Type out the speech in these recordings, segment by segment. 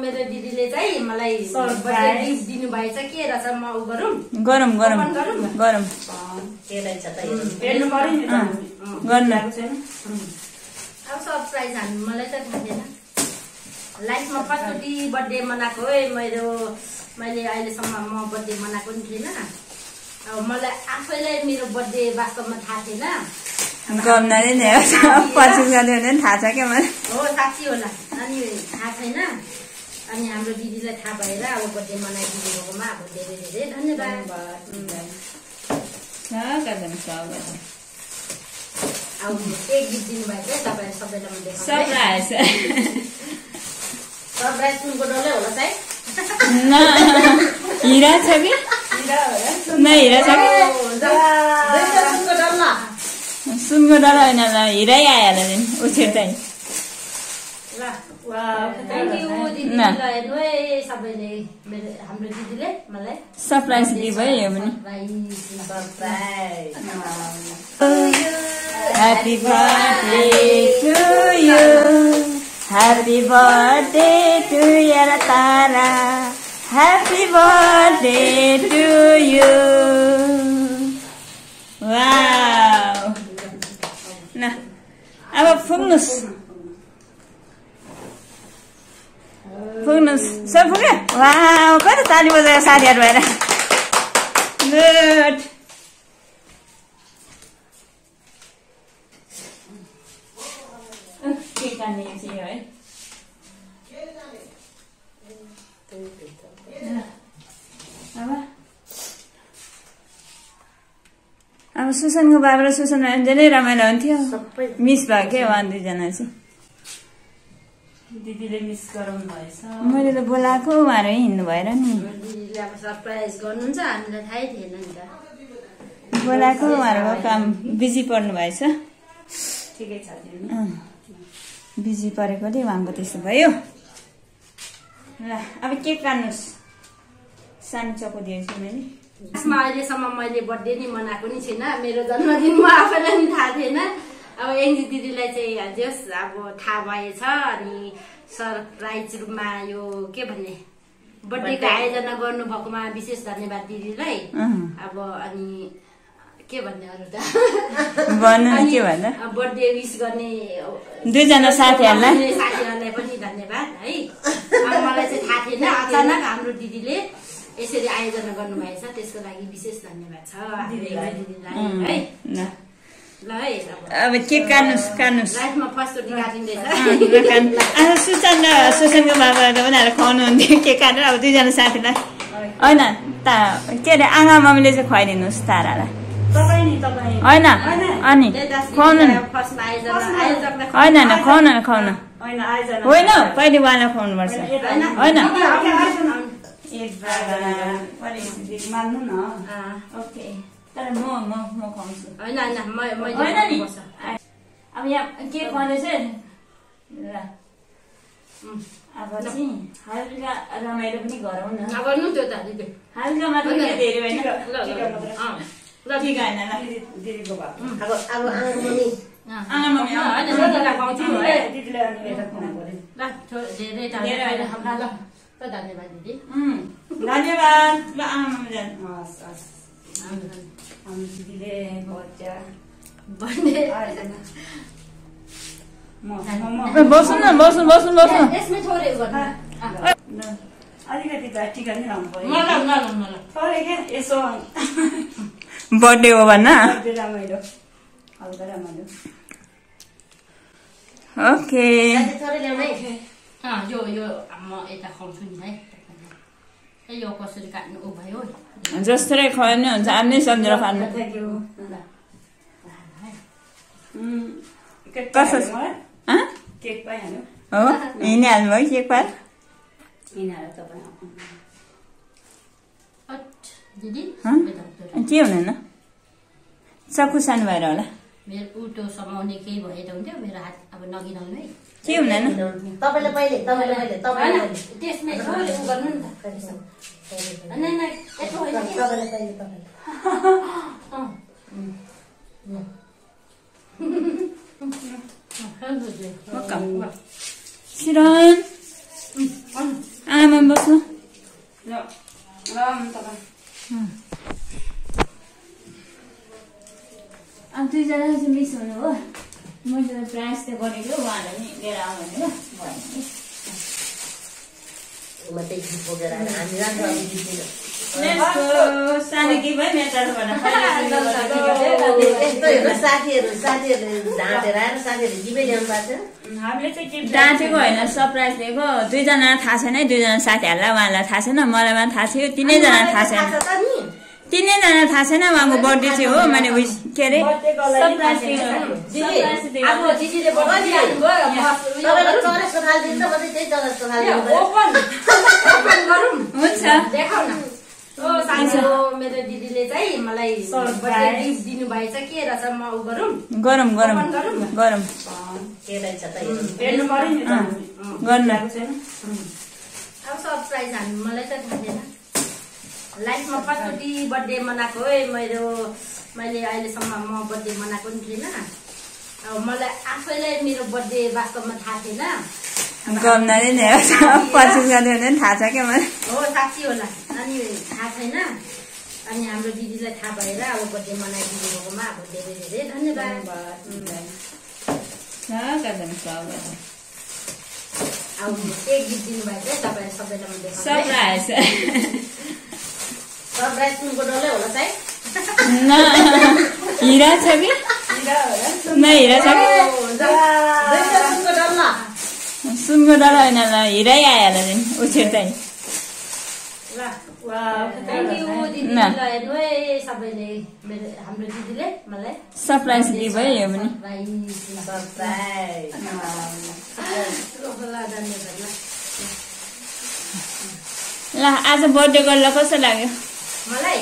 मेरो दिदीले चाहिँ मलाई gift दिनुभएछ। के रहेछ म उ गरौँ? गरौँ गरौँ। गरौँ? के रहेछ त? हेर्नु त। गर्नु। अब सरप्राइज हामी मलाई त थाहा थिएन। लाइफमा फर्स्टचोटि बर्थडे मनाएको है मेरो मैले अहिलेसम्म म बर्थडे मनाएको नि थिएन अब मलाई आफैलाई मेरो बर्थडे वास्तवमा थाहा थिएन। गर्नाले नै हो। पछि गर्ने भने पनि थाहा छ क्या मलाई। हो साँच्ची होला। अनि थाहा छैन। अनि हाम्रो दिदीलाई थाहा भएर अब बर्थडे मनाइदिनु भएकोमा अब धेरै धेरै धन्यवाद। अब एक गीत दिनुभएको तपाईँहरू सबैलाई। सरप्राइज सरप्राइज सुनको डल्लै होला चाहिँ न हिरा छ कि न हिरा छ कि सुनको डर होइन ल हिरै आइहाल्यो नि उछेर चाहिँ यू सरप्राइज दियो भयो यो पनि Happy birthday to you. Happy birthday to your Tara. Happy birthday to you. Wow. ल अब फुक्नुहोस् फुक्नुहोस् सब फुक्यो वा कति ताली बजायो साथीहरू भएर गुड के गर्ने चाहिँ है अब अब सुसनको बाबा र सुसन धेरै रमाइलो हुन्थ्यो मिस भयो क्या उहाँ दुईजना चाहिँ दिदीले मिस गराउनु भएछ मैले त बोलाएको उहाँहरू हिँड्नु भएर नि सरप्राइज गर्नुहुन्छ हामीलाई थाहै थिएन नि त बोलाएको उहाँहरूको काम बिजी पर्नु भएछ ठिकै छ बिजी परेकोले उहाँको त्यस्तो भयो ल अब केक काट्नुहोस् सानो चक्कु दिएछु मैले। खासमा अहिलेसम्म मैले बर्थडे नि मनाएको नि छैन। मेरो जन्मदिन म आफैलाई नि थाहा थिएन। अब एनजी दिदीलाई चाहिँ हजुर अब थाहा भएछ अनि सरप्राइज रूपमा यो के भन्ने बर्थडेको आयोजना गर्नुभएकोमा विशेष धन्यवाद दिदीलाई। अब अनि के भन्ने अरू त? भन्नु न अनि के भन्दा बर्थडे विस गर्ने दुईजना साथीहरूलाई पनि धन्यवाद है अब मलाई चाहिँ थाहा थिएन अचानक हाम्रो दिदीले यसरी आयोजना गर्नुभएछ त्यसको लागि विशेष धन्यवाद छ हाम्रो दिदीलाई। दिदीलाई है? ल। ल है अब अब लाइफमा फर्स्टचोटि काटिँदैछ उनीहरू खुवाउनुहुन्थ्यो काटेर दुईजना साथीलाई। होइन ता के अरे आँगा मम्मीले चाहिँ खुवाइदिनुहोस् तारालाई। तपाईँ नि तपाईँ। होइन अनि खुवाउनु न। होइन होइन खुवाउनु खुवाउनु होइन आयोजना। होइन पहिले उहाँलाई खुवाउनुपर्छ। होइन मान्नु न ओके तर म म म खुवाउँछु होइन नि। अब यहाँ के खुवाउँदैछ ल अब चाहिँ हल्का रमाइलो पनि गरौँ न नगर्नु त्यो त दिदी हल्का मात्रै धेरै होइन ल, ठिक होइन दिदीको भएको अब अब आमा मम्मी आमा होइन दिदीलाई अनि ल धेरै ल ल धन्यवाद दिदी धन्यवाद ल आमा हस् हस् दिदीले बच्चा भन्ने आयोजना म म ए, बस्नु न बस्नु बस्नु बस्नु यसमै थोरै उ गर्नु अँ, ल अलिकति त टिका लाउनु थोरै क्या यसो बर्थडे हो भन्न बर्थडे रमाइलो हल्का रमाइलो ओके थोरै ल्याउनु यो यो म यता खुवाउँछु नि है यो कसरी काट्नु ऊ भयो जस्तै खुवायो नि हुन्छ आफ्नै सम्झेर खानु केक कसो? हँ? केक हिँडिहाल्नु भयो के पार यिनीहरू तपाईँ अट, दिदी हँ? यता उता। के हुनुहुन्न चक्कु सानो भएर होला मेरो उटो समाउने केही भएर हुन्थ्यो मेरो हात अब नगिनाउनु है के हुँदैन तपाईँले पहिले तपाईँले त्यसमै गर्नु नि। सिरन। आमा बस्नु दुईजना चाहिँ मिस हुनु हो। मैले त प्रयास त गरेको उहाँलाई नि लिएर आउनु भनेर भएन कि डाँटेको होइन सरप्राइज दिएको। दुईजना थाहा छैन है दुईजना साथीहरूलाई उहाँलाई थाहा छैन मलाई मात्र थाहा थियो तिनैजना थाहा छैन। तिनैजना थाहा छैन उहाँको बर्थडे चाहिँ हो मैले उस के अरे? उयो हुन्छ। देखाउ न। ओ सानो मेरो दिदीले चाहिँ मलाई दिनुभएछ। के रहेछ म उ गरौँ। गरौँ गरौँ। ओपन गरौँ। न? गरौँ के रहेछ त हेर्नु। हेर्नु पऱ्यो नि त अँ, गर्नु। अब सरप्राइज हामी मलाई त थाहा थिएन लाइफमा फर्स्टचोटि बर्थडे मनाएको है मेरो मैले अहिलेसम्म म बर्थडे मनाएको नि थिएन अब मलाई आफैलाई मेरो बर्थडे वास्तवमा थाहा थिएन। गर्नाले नै पर्चेस गर्ने हुँदैन थाहा छ क्या मलाई? हो साँच्ची होला। अनि थाहा छैन। अनि हाम्रो दिदीलाई थाहा भएर अब बर्थडे मनाइदिनु भएकोमा अब धेरै धेरै धन्यवाद। अब के गिफ्ट दिनुभएको सबैलाई हिरा छ कि? न हिरा छ कि? सुनको डल्ला डर होइन ल हिरै आइहाल्यो नि उछेर चाहिँ। सरप्राइज दिनुभयो यो पनि। ल, आज बर्थडे गरेर कस्तो लाग्यो? मलाई?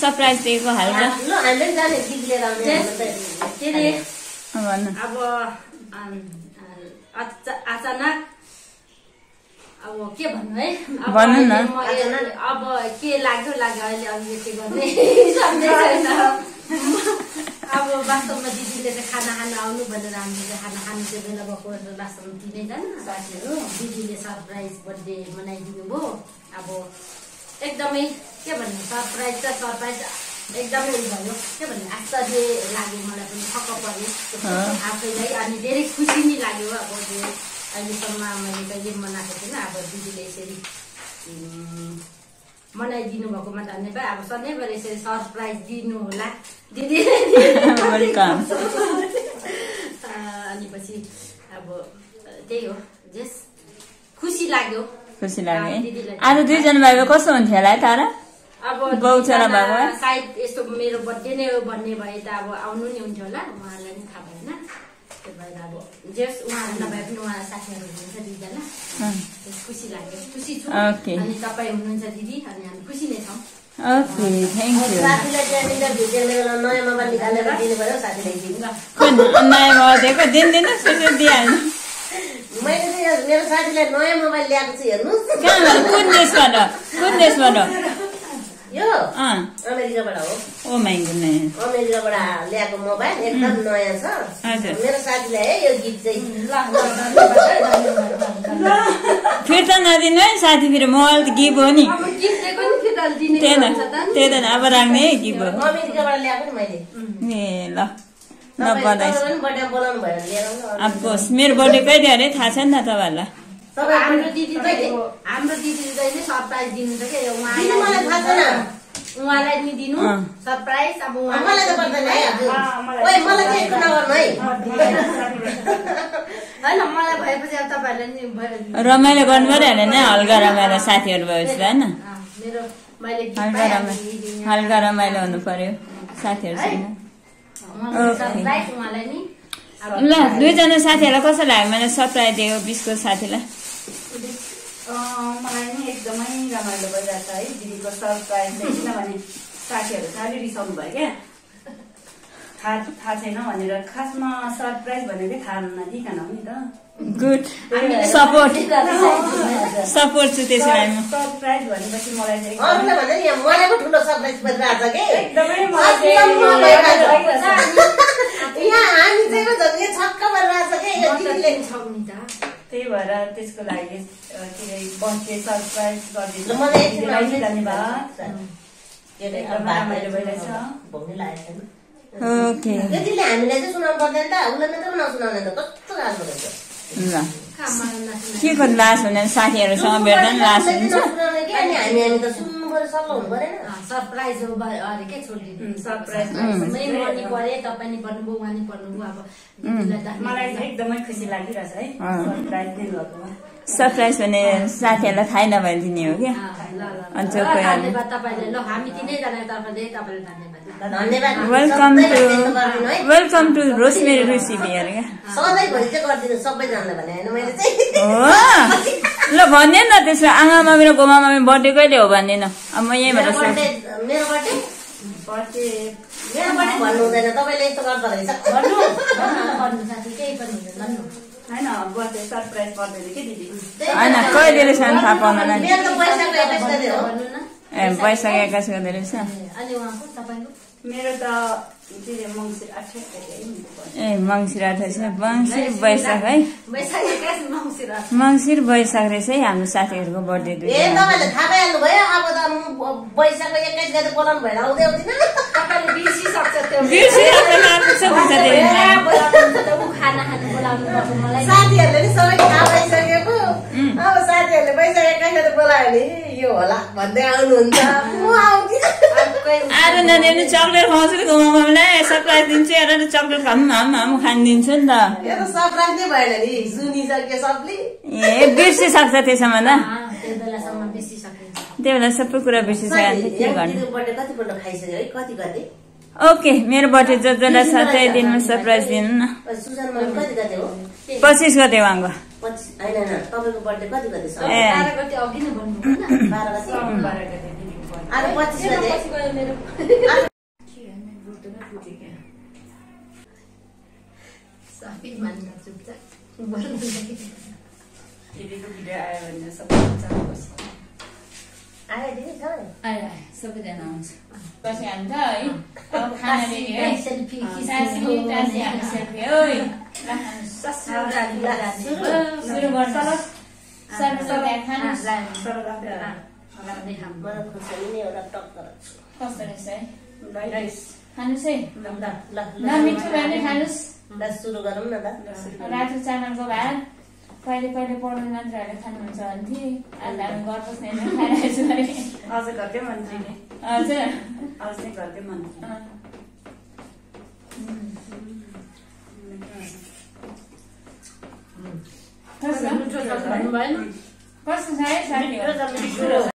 सरप्राइज दिएको हाल्दा ल हामीले पनि जाने गीत लिएर आउने हाम्रो त। के अरे अब अचानक अब के भन्नु है? अब भन्नु न। अब के लाग्यो लाग्यो अहिले अभिव्यक्ति गर्ने? सम्झै छैन। अब वास्तवमा दिदीले चाहिँ खाना खान आउनु भनेर हामीले खाना खानु चाहिँ बेला भएको वास्तवमा तिनैजना साथीहरू। दिदीले सरप्राइज बर्थडे मनाइदिनु भयो। अब एकदमै के भन्नु सरप्राइज त सरप्राइज एकदमै उयो भयो। के भन्नु आश्चर्य लाग्यो मलाई पनि छक्क पऱ्यो आफैलाई अनि धेरै खुसी नै लाग्यो अब यो अहिलेसम्म मैले कहिले मनाएको थिइनँ अब दिदीले यसरी मनाइदिनु भएकोमा धन्यवाद। अब सधैँभरि यसरी सरप्राइज दिनु होला दिदी अनि पछि अब त्यही हो जस खुसी लाग्यो। खुसी है आज दुईजना भएको कस्तो हुन्थ्यो होला है तारा? अब बाउ छोरा दुईजना भएको? सायद यस्तो मेरो बर्थडे नै हो भन्ने भए त अब आउनु नि हुन्थ्यो होला। उहाँलाई पनि थाहा भएन। त्यही भएर अब जस उहाँहरू नभए पनि उहाँ साथीहरू हुनुहुन्छ दुईजना। खुसी लाग्यो। खुसी छु। ओके। अनि तपाईँ हुनुहुन्छ दिदी। अनि हामी खुसी नै छौँ। ओके थ्याङ्क यू नयाँ मोबाइल दिएको दिन दिन सुसु दिइहाल्नु मैले चाहिँ मेरो साथीलाई नयाँ मोबाइल ल्याएको छु हेर्नुहोस् कुन देशबाट कुन देशबाट यो अँ अमेरिकाबाट हो ओ माइ गुडनेस अमेरिकाबाट ल्याएको मोबाइल एकदम नयाँ छ हजुर। मेरो साथीलाई है यो गीत चाहिँ फिर्ता नदिनु है साथी फेरि मोबाइल त गिफ हो नि अब गिफ्ट दिएको नि फिर्ता दिने त्यही त। त्यही त अब राख्ने है गिफ हो अमेरिकाबाट ल्याएको नि मैले ए ल अफकोर्स मेरो बर्थडे कहिले अरे थाहा छ नि त तपाईँहरूलाई। हाम्रो दिदी चाहिँ क्या उहाँलाई नि दिनु। सरप्राइज अब मलाई त पर्दैन है? हजुर अँ, मलाई- ओइ मलाई चाहिँ यस्तो नगर्नु है। होइन मलाई भएपछि अब तपाईँहरूले नि भयो- रमाइलो गर्नु पऱ्यो भने नै हल्का रमाइलो साथीहरू भएपछि होइन हल्का रमाइलो। हल्का रमाइलो हुनु पर्यो साथीहरूसँग। ल दुईजना साथीहरूलाई कस्तो लाग्यो मैले सरप्राइज दिएको बिचको साथीलाई। मलाई नि एकदमै रमाइलो भइरहेको छ है दिदीको सरप्राइज चाहिँ किनभने साथीहरू साह्रै रिसाउनु भयो क्या। थाहा थाहा छैन भनेर खासमा सरप्राइज भनेकै थाहा नदिकन हो नि त। गुड सपोर्ट सपोर्ट छु त्यसो भए म। सरप्राइज भनेपछि मलाई भन्दा नि मलाई पो ठुलो सरप्राइज कि। यहाँ हामी चाहिँ झन् छक्क कि? त्यही भएर त्यसको लागि के अरे बर्थडे सरप्राइज गरिदिनु। मलाई धन्यवाद एकदमै रमाइलो भइरहेछ। भोग्नै लागेको छैन। ओके। हामीलाई चाहिँ सुनाउनु पर्दैन त। उसलाई मात्रै नसुनाउने त कस्तो राम्रो रहेछ। ल। के को लास हुने साथीहरूसँग भेट्दा नि लास हुन्छ सरप्राइज हो बा- अरे के छोडिदिनु उम्, सरप्राइज मर्नी परे अब। मलाई एकदमै खुसी लागिरहेछ है। सरप्राइज दिनुभएकोमा सरप्राइज भने साथीहरूलाई थाहै नभएर दिने हो क्या। अनि welcome to welcome to rosemary recipe अरे क्या। ल भन्ने न त्यसो आमा मामी र गोमा मामी बर्थडे कहिले हो भनिदिनु अब म मेरो मेरो मेरो भन्नु हुँदैन तपाईँले यस्तो गर्दो रहेछ। होइन कहिले रहेछ थाहा पाउनु मेरो त पैसाको एक्काइस गते हो भन्नु न ए वैशाख एक्काइस गर्दो रहेछ। ए मङ्सिर अठाइस मङ्सिर वैशाख है? मङ्सिर वैशाख रहेछ है हाम्रो साथीहरूको बर्थडे थाहा मलाई साथीहरूले नि सबै थाहा पाइसकेको अब साथीहरूले गते बोलायो भने यो होला भन्दै आउनुहुन्छ। म आउँदिनँ आज नानीहरूले चक्लेट खुवाउँछु नि गोमा मामीलाई सरप्राइज दिन्छु चक्लेट खानु हाम हाम खानिदिन्छु नि त। यो त सरप्राइज नै भएन नि। सुनिसक्यो सबले। ए बिर्सिसक्छ त त्यो बेलासम्म बिर्सिसकिन्छ त्यो बेला सबै कुरा बिर्सिसक्यो के गर्नु? कतिपल्ट खाइसक्यो है? कति गते? ओके मेरो बर्थडे जो जसलाई छ त्यही दिनमा सरप्राइज दिनु न। सुजन मम्मी कति गते हो? पच्चिस गते उहाँको भिडियो आयो भने आयो सबैजना आउँछ। पछि है। अब खाना रेडी है। सेल्फी सासी टासी हामी सेल्फी ओइ ल। सुरु सर्वप्रथम खानु। कस्तो रहेछ है? खानुहोस् है। खानुहोस्। सुरु गरौँ न त रातो चामलको भात। कहिले कहिले पढ्ने मान्छेहरूले खानुहुन्छ भन्थे आज हामी घर बस्ने अझ घरकै हजुर अझ? घरकै। कस्तो छ? है साथीहरू?